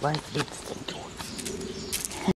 One big stinky.